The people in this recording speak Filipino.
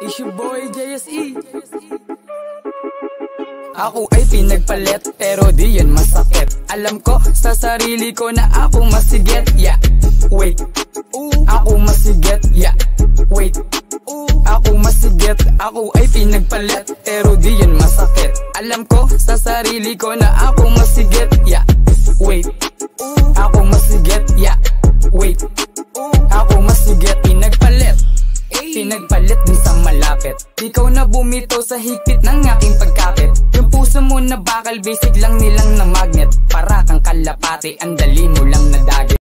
It's your boy JSE Ako ay pinagpalit pero di yan masakit. Alam ko sa sarili ko na ako masigit Yeah, wait. Ako masigit, yeah, wait. Ako masigit, ako ay pinagpalit pero di yan masakit. Alam ko sa sarili ko na ako masigit Yeah, Pinagpalit din sa malapit. Ikaw na bumito sa higpit ng aking pagkapit. Yung puso mo na bakal basic lang nilang na magnet. Para kang kalapate, ang dali mo lang nadagit